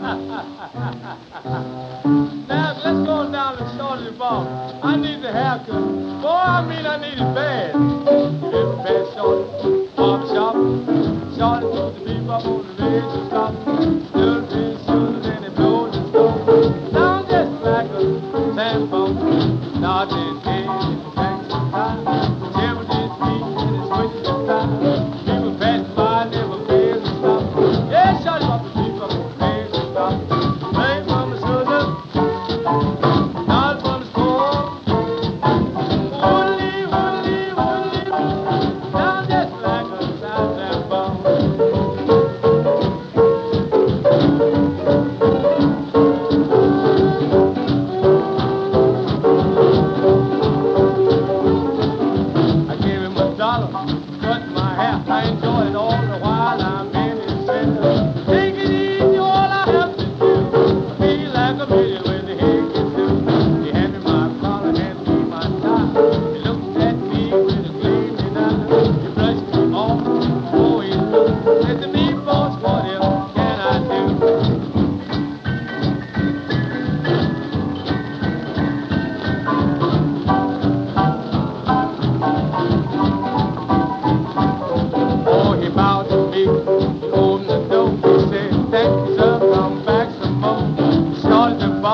now, let's go down to Shorty Bar. I need the haircut. Boy, I mean I need it bad. Get the bad Shorty, barber shop. Shorty the beef up on the ledge and stop. laughed. I it all the while.